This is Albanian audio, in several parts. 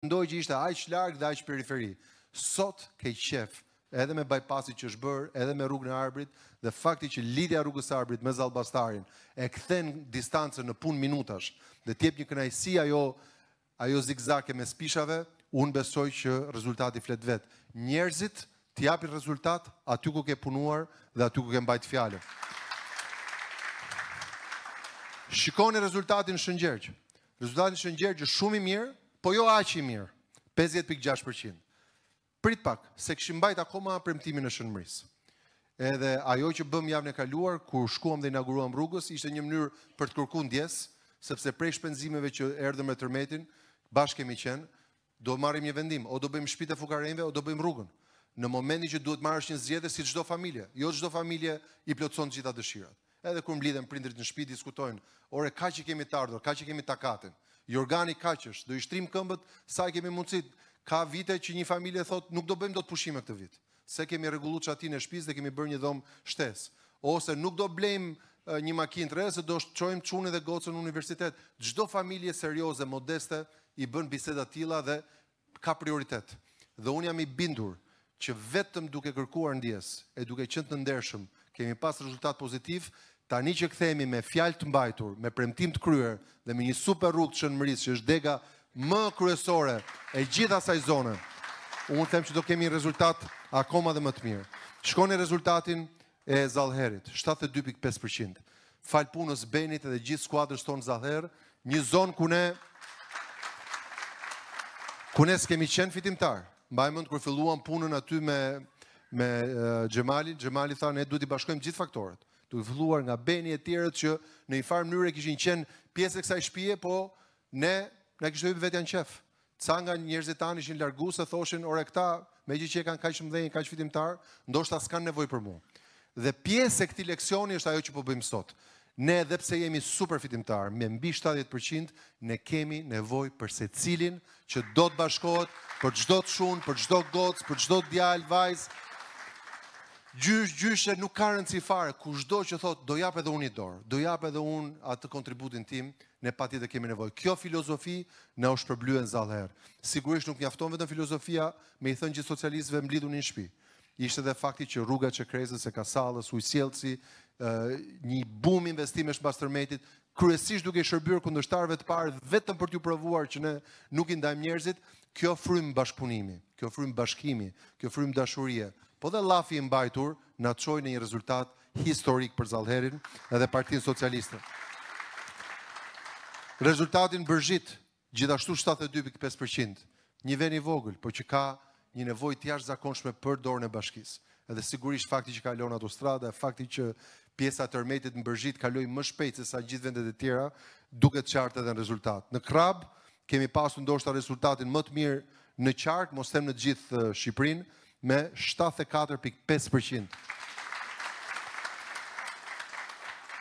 Mendoj që ishte aq larg dhe aq periferi. Sot ke qef edhe me bypassin që është bërë, edhe me rrugën e Arbrit dhe fakti që lidhja e rrugës së Arbrit me Zall-Bastarin e kthen distancën në punë minutash dhe të jep një kënaqësi ajo ajo zigzake mes pishave, unë besoj që rezultati flet vetë. Njerëzit të japin rezultat aty ku ke punuar dhe aty ku ke mbajt fjalën. Shikoni rezultatin në Shëngjergj. Rezultati në Shëngjergj është shumë i mirë, po jo aq i mirë, 50.6%. Prit pak, se s'kishim mbajt akoma premtimin e Shënmërisë. Edhe ajo që bëmë javën e kaluar, kur shkuam dhe inauguruam rrugës, ishte një mënyrë për të kërku ndjesë, sepse prej shpenzimeve që erdhën me tërmetin, bashkë kemi qenë, Do marrim një vendim, o do bëjmë shpitë e fukarenjve, o do bëjmë rrugën. Në momentin që duhet të marrësh një zgjedhje si çdo familje, jo çdo familje i plotëson të gjitha dëshirat. Edhe kur mblidhen prindërit në shpi diskutojnë, ore kaq i kemi të ardhur, kaq e kemi takatin. Jorgani kaq është, do i shtrijmë këmbët sa i kemi mundësitë. Ka vite që një familje thotë, nuk do bëjmë dot pushime këtë vit. Se kemi rregullu çatinë e shpisë dhe kemi bërë një dhomë shtesë. Ose nuk do blejmë një makinë të re, se do çojmë çunin dhe gocën në universitet. Çdo familje serioze, modeste, i bën biseda të tilla dhe ka prioritet. Dhe unë jam i bindur që vetëm duke kërkuar ndjesë e duke qenë të ndershëm Kemi pas rezultat pozitiv, tani që kthehemi me fjalë të mbajtur, me premtim të kryer dhe me një super rrugë të Shënmërisë që është dega më kryesore e gjithë asaj zone. Unë them që do kemi një rezultat akoma dhe më të mirë. Shikoni rezultatin e Zall-Herrit, 72.5%. Falë punës Benit edhe gjithë skuadrës tonë në Zall-Herr, një zonë ku ne ku ne s'kemi qenë fitimtarë, Mbaj mend kur filluam punën aty me me Xhemalin, Xhemali tha ne duhet t'i bashkojmë gjithë faktorët. Duke filluar nga Beni e tjerët që në një farë mënyre kishin qenë pjesë e kësaj shpie, po ne na kishte hyrë vetja në qef. Ca nga njerëzit tanë ishin largu se thoshin ore këta megjithëqë janë kaq të mëdhenj, kaq fitimtarë, ndoshta s'kanë nevojë për mu. Dhe pjesë e këtij leksioni është ajo që po bëjmë sot. Ne edhe pse jemi super fitimtarë, me mbi shtatëdhjetë për qind, ne kemi nevojë për secilin që do të bashkohet, për çdo çun, për çdo gocë, për çdo djalë, vajzë, gjysh, gjyshe, nuk ka rëndësi fare, kushdo që thotë, do jap edhe unë një dorë, do jap edhe unë atë kontributin tim, ne patjetër kemi nevojë. Kjo filozofi na u shpërblye në Zall-Herr. Sigurisht nuk mjafton vetëm filozofia me i thënë gjithë socialistëve mblidhuni në shpi. Ishte edhe fakti që rruga e Çekrezës, e Kasallës, Ujësjellësi, një bum investimesh mbas tërmetit, kryesisht duke i shërbyer kundërshtarëve të parë vetëm për t'ju provuar që ne nuk i ndajmë njerëzit, kjo frymë bashkëpunimi, kjo frymë bashkimi, kjo frymë dashurie, po dhe llafi i mbajtur na çoi në një rezultat historik për Zall-Herrin edhe Partinë Socialiste. Rezultati në Bërzhitë, Gjithashtu shtatëdhjetë e dy pikë pesë për qind, një ven i vogël, por që ka një nevojë të jashtëzakonshme për dorën e bashkisë. Edhe sigurisht fakti që kalon autostrada e fakti që pjesa e tërmetit në Bërzhitë kaloi më shpejt se sa gjithë vendet e tjera, duket qartë edhe në rezultat. Në Krab kemi pasur ndoshta rezultatin më të mirë në qark, mos them në të gjithë Shqipërinë, me shtatëdhjetë e katër pikë pesë për qind.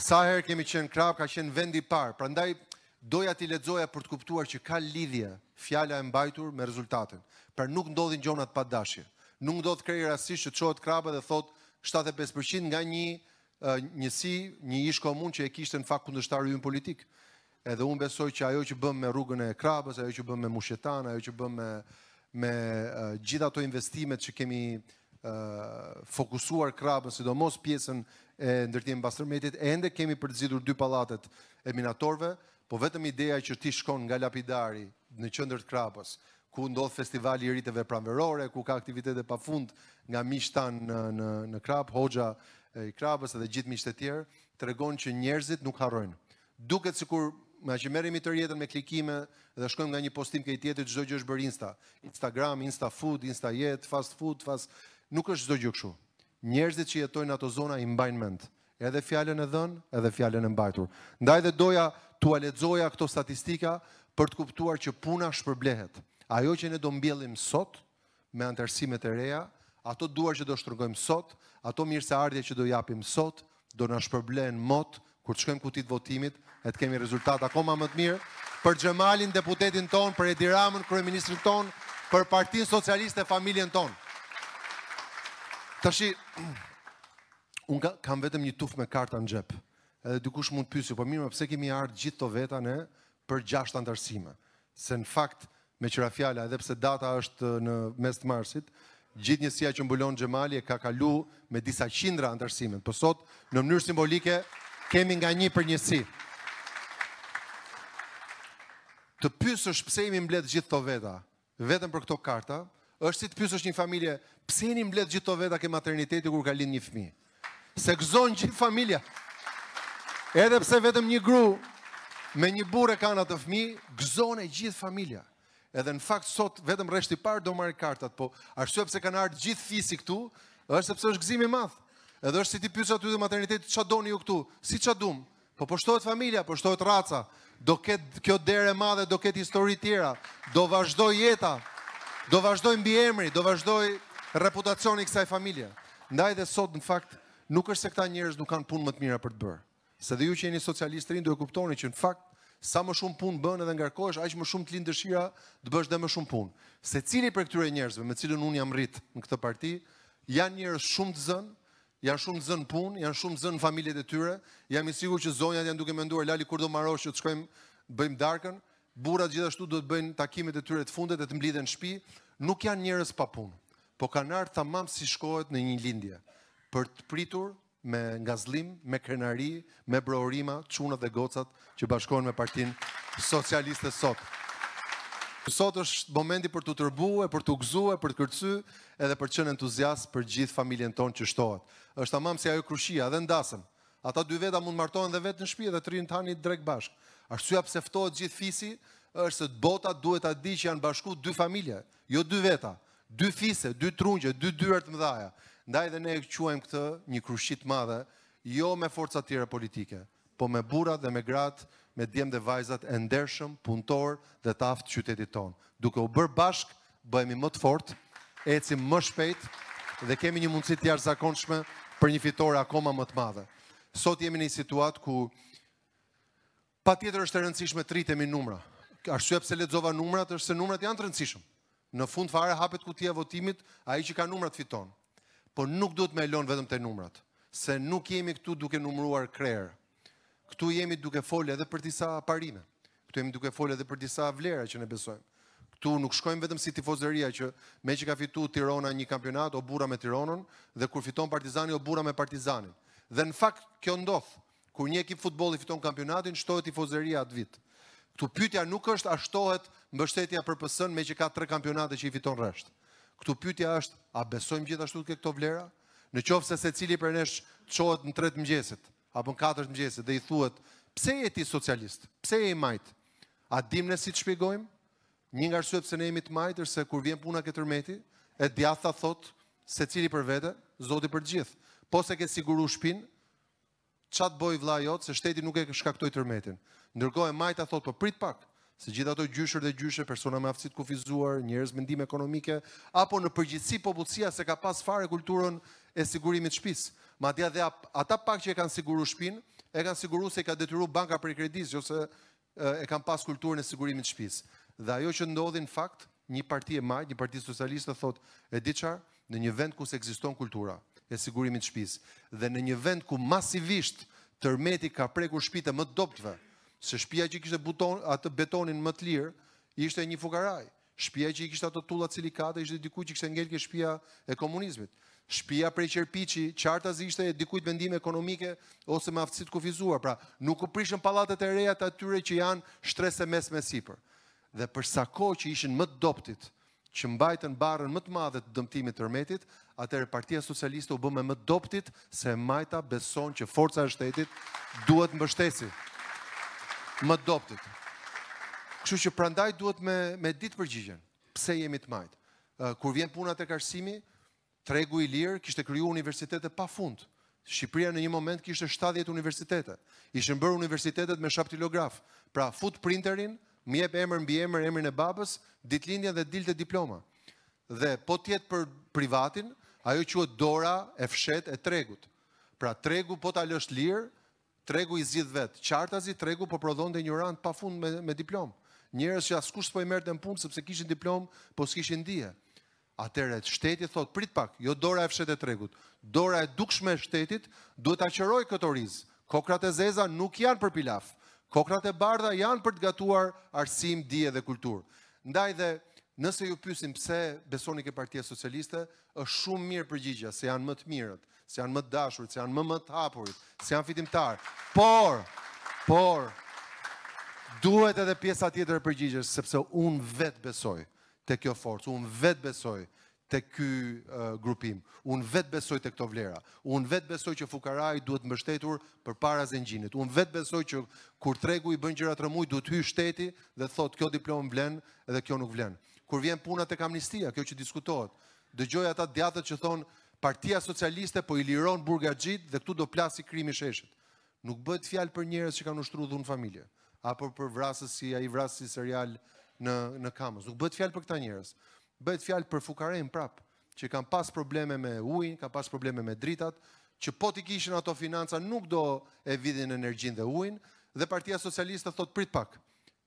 Sa herë kemi qenë Krrabë ka qenë vendi i parë, prandaj Doja t'i lexoja për të kuptuar që ka lidhje fjala e mbajtur me rezultatin. Pra nuk ndodhin gjonat pa dashje. Nuk ndodh krejt rastësisht që të çohet Krraba dhe thotë 75% nga një njësi, një ish-komunë që e kishte në fakt kundërshtari ynë politik. Edhe unë besoj që ajo që bëmë me rrugën e Krrabës, ajo që bëmë me Mushqetanë, ajo që bëmë me, me gjithë ato investimet që kemi fokusuar Krrabën, sidomos pjesën e ndërtimit mbas tërmetit, ende kemi për të zgjidhur dy pallatet e minatorëve, po vetëm ideja që ti shkon nga lapidari në qendër të Krrabës, ku ndodh festivali i riteve pranverore, ku ka aktivitete pa fund nga miqtë tanë në, në, në Krrabë, hoxha i Krrabës edhe gjithë miqtë e tjerë, tregon që njerëzit nuk harrojnë. Duket sikur na që merremi tërë jetën me klikime dhe shkojmë nga një postim ke tjetri, çdo gjë është bërë insta. Instagram, insta food, insta jetë, fast food, fast nuk është çdo gjë kështu. Njerëzit që jetojnë në ato zona i mbajnë mend edhe fjalën e dhënë, edhe fjalën e mbajtur. Ndaj dhe doja t'ua lexoja këto statistika për të kuptuar që puna shpërblehet. Ajo që ne do mbjellim sot, me antarësimet e reja, ato duar që do shtrëngojmë sot, ato mirëseardhje që do japim sot, do na shpërblehen mot, kur të shkojmë ke kutitë e votimit, e të kemi rezultat akoma më të mirë, për Xhemalin, deputetin tonë, për Edi Ramën, kryeministrin tonë, për Partinë Socialiste, familjen tonë. Tashi, unë kam vetëm një tufë me karta në xhep, edhe dikush mund të pyesi, po mirë, pse kemi ardhë gjithë këta veta në për gjashtë antarësime, se në fakt meqë ra fjala, edhe pse data është në mes të marsit, gjithë njësia që mbulon Xhemali e ka kalu me disa qindra antarësimet. Po sot, në mënyrë simbolike, kemi nga një për njësi. Të pyesësh pse jemi mbledhë gjithë këto veta, Vetëm për këto karta, është si të pyesësh një familje, pse jeni mbledh gjithë këto veta ke materniteti kur ka lind një fëmijë? Se gëzon gjithë familja. Edhe pse vetëm një gru me një burrë e kanë atë fëmijë, gëzon e gjithë familja. Edhe në fakt sot vetëm rreshti i parë do marri kartat, po arsyeja pse kanë ardhur gjithë fisi këtu, është sepse është gëzim i madh. Edhe është si t'i pyesë ai i maternitetit ç'a doni ju këtu? Si ç'a dum? Po po shtohet familja, po shtohet raca. Do ketë kjo derë e madhe, do ketë histori tjera. Do vazhdoj jeta. Do vazhdoj mbiemri, do vazhdoj reputacioni kësaj familje. Ndaj dhe sot në fakt nuk është se këta njerëz nuk kanë punë më të mira për të bërë. Se dhe ju që jeni socialistë të rinj do e kuptoni që në fakt sa më shumë punë bën edhe ngarkohesh, aq më shumë të lind dëshira të bësh dhe më shumë punë. Secili prej këtyre njerëzve me cilën un jam rrit në këtë parti, janë njerëz shumë të zënë, Janë shumë zënë punë, janë shumë zënë familjet e tyre. Jam i sigurt që zonjat janë duke menduar Lali kur do marosh që të shkojmë bëjmë darkën. Burrat gjithashtu duhet bëjnë takimet e tyre të fundit e të mblidhen në shtëpi. Nuk janë njerëz pa punë, po kanë ardhur tamam si shkohet në një lindje për të pritur me ngazllim, me krenari, me brohorima çunat dhe gocat që bashkohen me partin socialiste sot. Sot është momenti për të tërbu e për të gëzu e për të kërcy edhe për të qënë entuziast për gjithë familjen tonë që shtohet. është tamam si ajo krushia dhe në dasëm. Ata dy veta mund martohen dhe vetë në shpi dhe të rrinë të hanë drek bashkë. Arsyja pse ftohet gjithë fisi është se bota duhet të di që janë bashku dy familje, jo dy veta, dy fise, dy trungje, dy dyer të mëdhaja. Ndaj dhe ne e quajmë këtë një krushi të madhe Jo me forcat tjera politike, po me burrat dhe me gratë, me djemtë dhe vajzat e ndershëm, punëtorë dhe të aftë të qytetit tonë. Duke u bërë bashkë, bëhemi më të fortë, ecim më shpejt dhe kemi një mundësi të jashtëzakonshme për një fitore akoma më të madhe. Sot jemi në një situatë ku Patjetër është e rëndësishme të rritemi numra. Arsyeja pse lexova numrat është se numrat janë të rëndësishëm. Në fund fare hapet kutia e votimit, ai që ka numrat fiton. Por nuk duhet me e lënë vetëm te numrat, se nuk jemi këtu duke numëruar krerë. Këtu jemi duke folë edhe për disa parime. Këtu jemi duke folë edhe për disa vlera që ne besojmë. Këtu nuk shkojmë vetëm si tifozeria që meqë ka fitu Tirona një kampionat o burra me Tironën dhe kur fiton Partizani o burra me Partizanin. Dhe në fakt kjo ndodh. Kur një ekip futbolli fiton kampionatin, shtohet tifozeria atë vit. Këtu pyetja nuk është a shtohet mbështetja për PS-në meqë ka tre kampionate që i fiton rresht. Këtu pyetja është a besojmë gjithashtu te këto vlera? Në qoftë se secili prej nesh çohet në 3 të mëngjesit apo në 4 të mëngjesit dhe i thuhet pse je ti socialist? Pse je i majtë? A dim ne si të shpjegojmë? Një nga arsyet pse ne jemi të majtë është se kur vjen puna ke tërmeti, e djatha thot secili për vete, zoti për të gjithë. Po s'e ke siguru shpinë, Ça të boj vllai jot se shteti nuk e shkaktoi tërmetin. Ndërkohë e majta thotë po prit pak, se gjithë ato gjyshër dhe gjyshe, persona me aftësi të kufizuar, njerëz me ndihmë ekonomike, apo në përgjithësi popullsia s'e ka pas fare kulturën e sigurimit të shpisë. Madje dhe ata pak që e kanë siguru shpinë, e kanë siguru se i ka detyru banka prej kredisë, jo se e kanë pas kulturën e sigurimit të shtëpisë. Dhe ajo që ndodhi në fakt, një parti e majtë, një parti socialiste thotë, e di çfarë, në një vend ku s'ekziston kultura e sigurimit të shtëpisë dhe në një vend ku masivisht tërmeti ka prekur shtëpitë e më të dobëtve, se shtëpia që kishte beton atë betonin më të lirë, ishte e një fukarai. Shpia që i kishte ato tullat silikate ishte e dikujt që kishte ngelë ke shpia e komunizmit. Shpia prej qerpiçi, qartazi ishte e dikujt me ndihmë ekonomike ose me aftësi të kufizuar. Pra, nuk u prishën pallatet e reja të atyre që janë shtresë e mesme e sipër. Dhe për sa kohë që ishin më të dobtit, që mbajtën barrën më të madhe të dëmtimit të tërmetit, atëherë Partia Socialiste u bë me më të dobëtit se e majta beson që forca e shtetit duhet të mbështesi më të dobëtit. Kështu që prandaj duhet me, me ditë përgjigjen. Pse jemi të majtë? Kur vjen puna tek arsimi, tregu i lirë kishte kriju universitete pa fund. Shqipëria në një moment kishte 70 universitete. Ishin bërë universitetet me shaptilograf. Pra, fut printerin, më jep emër mbiemër emrin e babës, ditëlindjen dhe dilte diploma. Dhe po të jetë për privatin, ajo quhet dora e fshetë e tregut. Pra tregu po ta lësh të lirë, tregu i zgjidh vetë. Qartazi tregu po prodhonte injorantë pa fund me me diplomë. Njerëz që askush s'po i merrte në punë sepse kishin diplomë, po s'kishin dije. Atëherë shteti thotë prit pak, jo dora e fshetë e tregut. Dora e dukshme e shtetit duhet ta qërojë këtë oriz. Kokrrat e zeza nuk janë për pilaf. Kokrrat e bardha janë për të gatuar arsim, dije dhe kulturë. Ndaj dhe nëse ju pyesin pse besoni ke Partia Socialiste, është shumë mirë përgjigja se janë më të mirët, se janë më të dashurit, se janë më më të hapurit, se janë fitimtarë. Por, por duhet edhe pjesa tjetër e përgjigjes, sepse unë vetë besoj te kjo forcë, unë vetë besoj tek ky grupim. Unë vetë besoj tek këto vlera. Unë vetë besoj që fukarai duhet mbështetur përpara zengjinit. Unë vetë besoj që kur tregu i bën gjërat rrëmujë, duhet të hyjë shteti dhe thotë kjo diplomë vlen edhe kjo nuk vlen. Kur vjen puna tek amnistia, kjo që diskutohet, dëgjoj ata të djathtët që thonë partia socialiste po i liron burgaxhinjtë dhe këtu do plasi krimi sheshit. Nuk bëhet fjalë për njerëz që kanë ushtru dhunë në familje, apo për vrasës si ai vrasësi serial në, në Kamëz. Nuk bëhet fjalë për këta njerëz. Bëhet fjalë për fukarenj prap, që kanë pas probleme me ujin, kanë pas probleme me dritat, që po t'i kishin ato financa nuk do e vidhin energjinë dhe ujin, dhe Partia Socialiste thotë prit pak.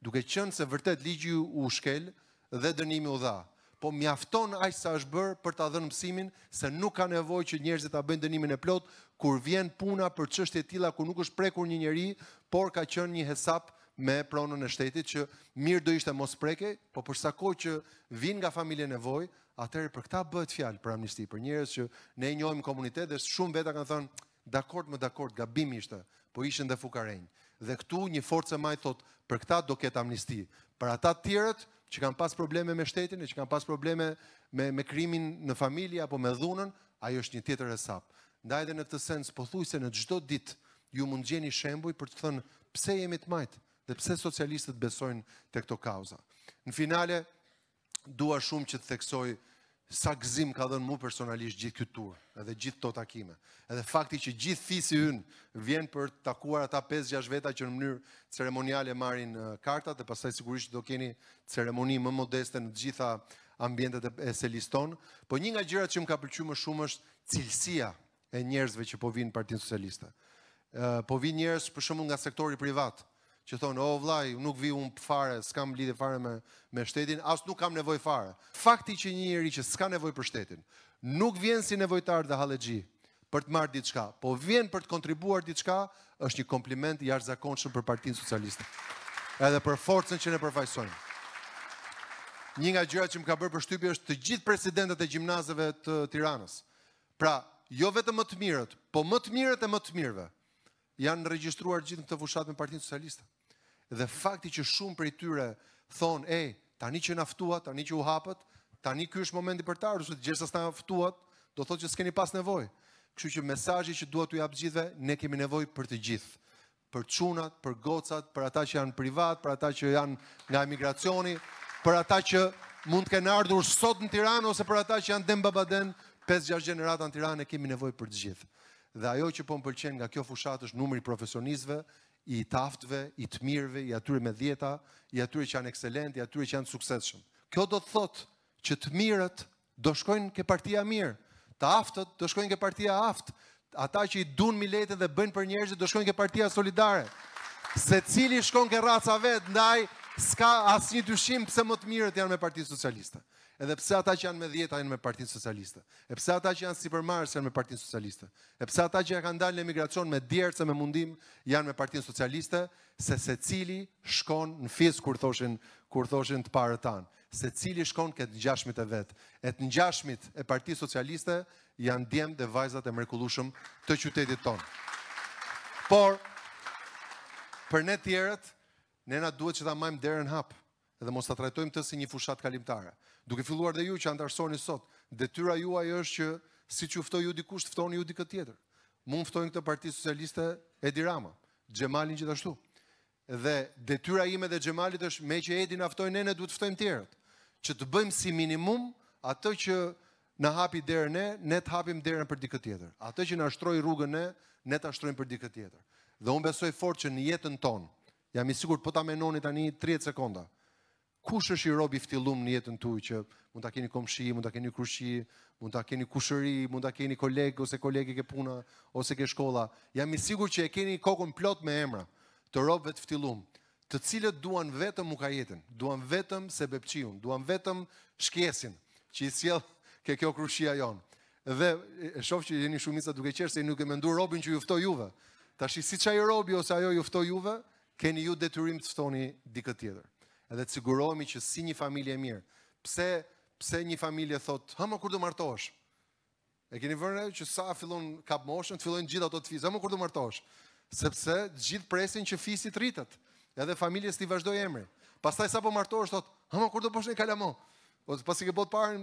Duke qenë se vërtet ligji u shkel dhe dënimi u dha. Po mjafton aq sa është bërë për ta dhënë mësimin se nuk ka nevojë që njerëzit ta bëjnë dënimin e plotë kur vjen puna për çështje të tilla ku nuk është prekur një njeri, por ka qenë një hesap me pronën e shtetit që mirë do ishte mos prekej, po për sa kohë që vijnë nga familje në nevojë, atëherë për këta bëhet fjalë për amnisti, për njerëz që ne i njohim në komunitet dhe shumë veta kanë thënë dakord mo dakord, gabim ishte, po ishin dhe fukarenj. Dhe këtu një forcë e majtë thotë, për këta do ketë amnisti. Për ata të tjerët që kanë pas probleme me shtetin, që kanë pas probleme me me krimin në familje apo me dhunën, ajo është një tjetër hesap. Ndaj edhe në këtë sens pothuajse në çdo ditë Ju mund të gjeni shembuj për të thënë pse jemi të majtë dhe pse socialistët besojnë te këto kauza. Në finale, dua shumë që të theksoj sa gëzim ka dhënë mu personalisht gjithë ky tur edhe gjithë këto takime. Edhe fakti që gjithë fisi ynë vjen për të takuar ata 5-6 veta që në mënyrë ceremoniale marrin kartat dhe pastaj sigurisht do keni ceremoni më modeste në të gjitha ambientet e selisë tonë. Po një nga gjërat që më ka pëlqy më shumë është cilësia e njerëzve që po vijnë në Partinë Socialiste. Po vijnë njerëz për shembull nga sektori privat, që thonë, o vlla, nuk vij unë fare, s'kam lidhe fare me, me shtetin, as nuk kam nevojë fare. Fakti që një njeri që s'ka nevojë për shtetin, nuk vjen si nevojtar dhe hallexhi për të marrë diçka, po vjen për të kontribuar diçka, është një kompliment i jashtëzakonshëm për Partinë Socialiste. Edhe për forcën që ne përfaqësojmë. Një nga gjërat që më ka bërë përshtypje është të gjithë presidentët e gjimnazeve të Tiranës. Pra, jo vetëm më të mirët, po më të mirët e më të mirëve janë regjistruar gjithë në këtë fushatë me Partinë Socialiste. Dhe fakti që shumë prej tyre thonë, ej, tani që na ftuat, tani që u hapët, tani ky është momenti për të ardhur, se gjersa s'na ftuat, do thotë që s'keni pas nevojë. Kështu që mesazhi që dua t'u jap të gjithëve, ne kemi nevojë për të gjithë. për çunat, për gocat, për ata që janë privat, për ata që janë nga emigracioni, për ata që mund të kenë ardhur sot në Tiranë ose për ata që janë denbabaden 5-6 gjenerata në Tiranë ne kemi nevojë për të gjithë. Dhe ajo që po më pëlqen nga kjo fushatë është numri i profesionistëve, i të aftëve, i të mirëve, i atyre me dhjeta, i atyre që janë ekselentë, i atyre që janë të suksesshëm. Kjo do të thotë që të mirët do shkojnë ke partia e mirë. Të aftët do shkojnë ke partia e aftë. Ata që i dun miletin dhe bëjnë për njerëzit do shkojnë ke partia solidare. Secili shkon ke raca e vet, ndaj s'ka asnjë dyshim pse më të mirët janë me partinë socialiste. Edhe pse ata që janë me dhjeta janë me partinë socialiste. E pse ata që janë sipërmarrës janë me partinë socialiste. E pse ata që janë kanë dalë në emigracion me djersë e me mundim janë me partinë socialiste, se secili shkon në fis kur thoshin, kur thoshin të parët tanë. Secili shkon ke të ngjashmit e vet. E të ngjashmit e Partisë Socialiste janë djemtë dhe vajzat e mrekullueshëm të qytetit tonë. Por për ne të tjerët, ne na duhet që ta majmë derën hapur dhe mos ta trajtojmë këtë si një fushatë kalimtare. Duke filluar dhe ju që anëtarësoheni sot, detyra juaj është që siç ju ftoi ju dikush, të ftoni ju dikë tjetër. Mu më ftoi në këtë parti socialiste Edi Rama, Xhemalin gjithashtu. Dhe detyra ime dhe Xhemalit është meqë Edi na ftoi ne, ne duhet të ftojmë tjerët, që të bëjmë si minimum atë që na hapi derën ne, ne të hapim derën për dikë tjetër. Atë që na shtroi rrugën ne, ne ta shtrojmë për dikë tjetër. Dhe unë besoj fort që në jetën tonë, jam i sigurt po ta menoni tani 30 sekonda. Kush është ai robi i ftillum në jetën tuaj që mund ta keni komshi, mund ta keni krushi, mund ta keni kushëri, mund ta keni koleg ose kolege ke puna ose ke shkolla. Jam i sigurt që e keni kokën plot me emra të robëve të ftillum, të cilët duan vetëm mukajetin, duan vetëm sebepçiun, duan vetëm shkesin që i sjell ke kjo krushia jonë. Dhe e shoh që jeni shumica duke qeshur se ke mendu robin që ju ftoi juve. Tash si ç'ai robi ose ajo ju ftoi juve, Keni ju detyrim të ftoni dikë tjetër. Edhe të sigurohemi që si një familje e mirë. Pse pse një familje thot, "Hë ma kur do martohesh?" E keni vënë që sa fillon kap moshën, të fillojnë gjithë ato të fisit, hë ma kur do martohesh. Sepse gjithë presin që fisi t'rritet, edhe familjes t'i vazhdoj emri. Pastaj sapo martohesh, thot, hë ma kur do bosh një kalamo. O, po, pasi ke bo t'parën,